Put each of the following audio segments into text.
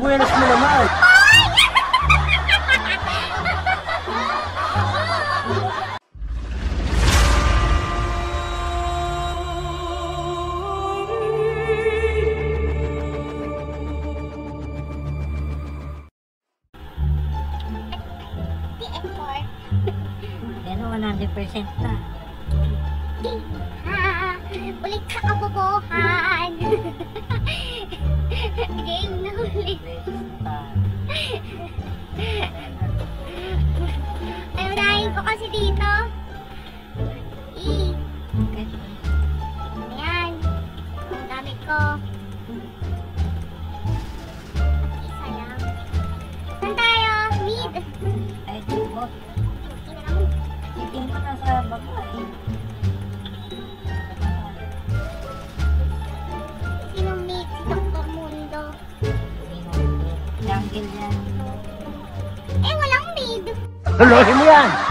Buenas mo naman. Pero 100% na. Ha! Ulit ka kabobohan! Game na ulit. Ay, madahin po kasi dito. คน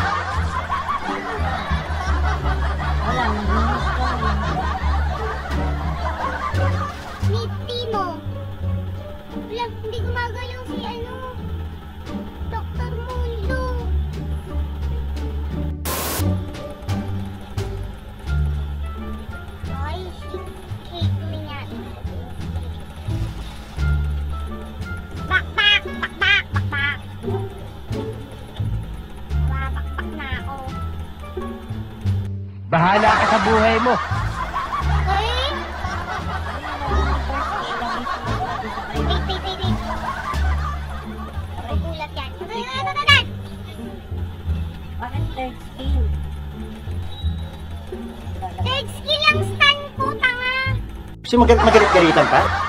Bahala ka sa buhay mo. Third skill. Third skill ang stand po, tanga. Kasi magalit-galitan pa?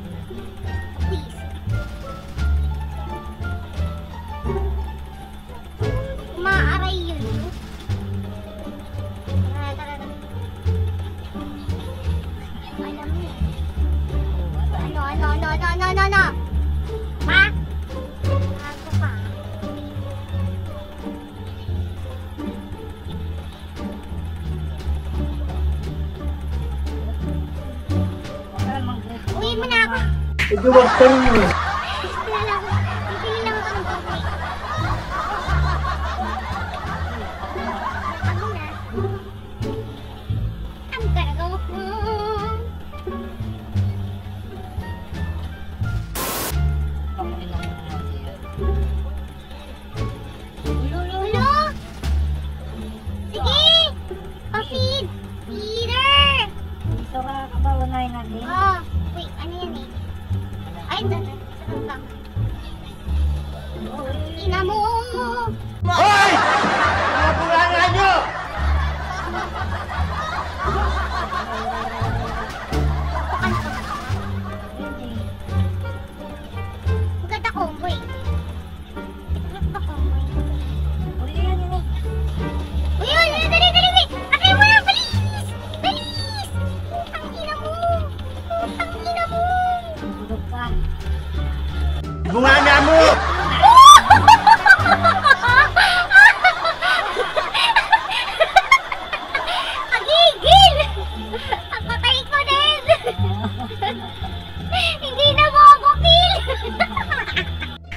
Itu waktu. Bunganga mo! Agigil! Papatayin ko din! Hindi na mo ako kill!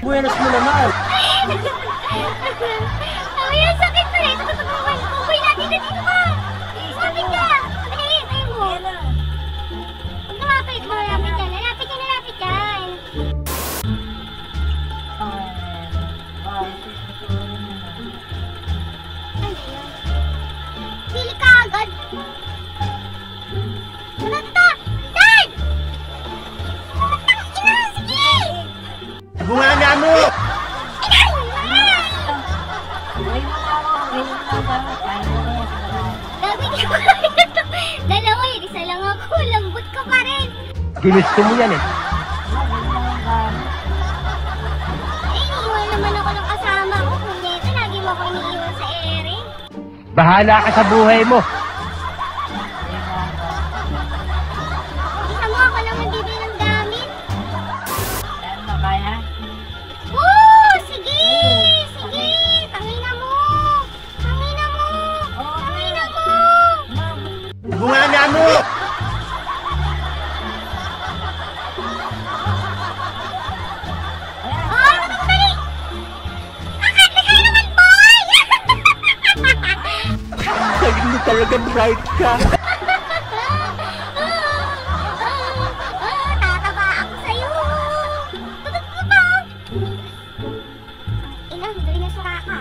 Buenas mo naman! Ay, ang sakit na rin! Uy, natin na dito ka! Bunga nga mo! Dalawa yun, isa lang ako. Lambot ka pa rin. Ginusto mo yan eh. Iniwan naman ako ng kasama ko. Kundi ito, lagi mo ako iniiwan sa ere. Bahala ka sa buhay mo Galing mo talaga bright ka. Tataba ako sa'yo. Ina, galing na sura ka.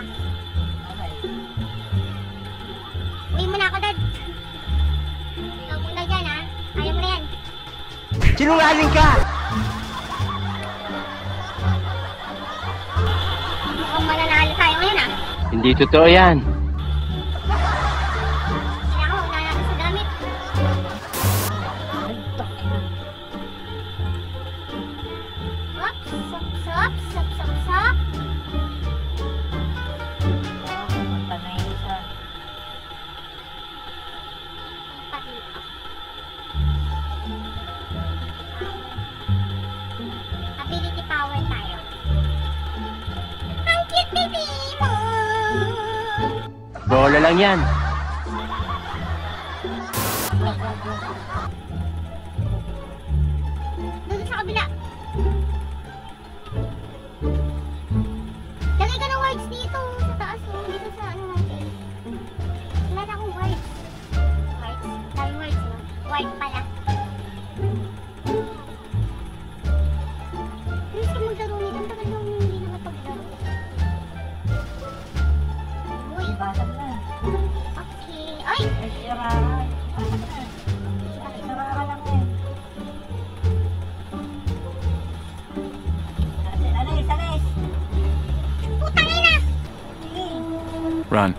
Uwi mo na ako, dad. Ikaw muna dyan, ha? Kaya mo na yan. Sinungaling ka! Mukhang mananalo tayo ngayon, ha? Hindi totoo yan. Lang yan. Doon sa kabila. Run.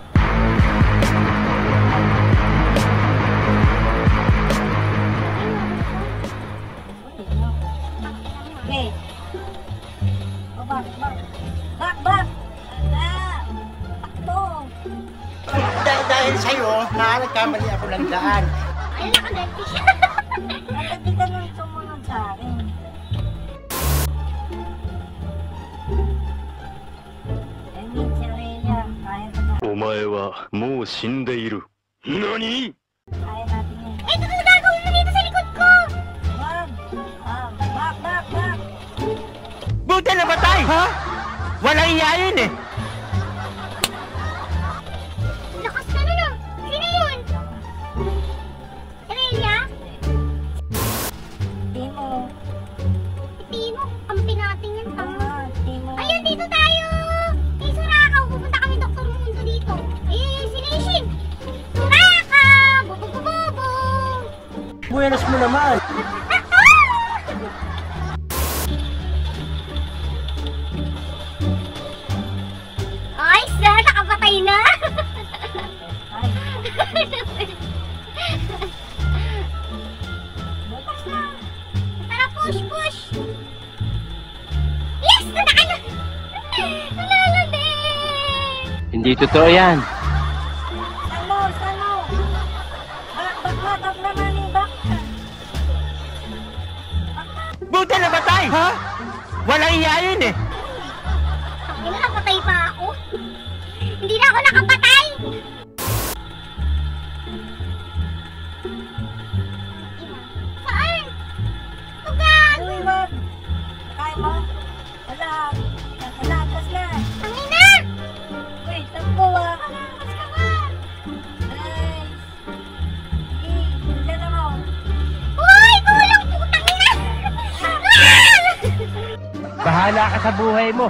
Okay. Oh, back, back. Back, back! Ah! Takbo! Dahil, dahil sa'yo, nagkamali ako ng daan. Ay, nakaganti siya. Bakit di ka nang sumunod sa akin? 前はもう死んでいる何 Itu sudah aku umumi itu saya ikutku. Buti na patay! Ha? Walang iyayin eh! Mo naman. Ay, sa nakapatay na! Bukas na. Tara, push, push! Yes! Nanalo! Nanalo din! Hindi totoo yan. Namatay! Ha? Walang iya yun eh. Ang ina, napatay pa ako. Hindi na ako nakapatay! Bahala ka sa buhay mo.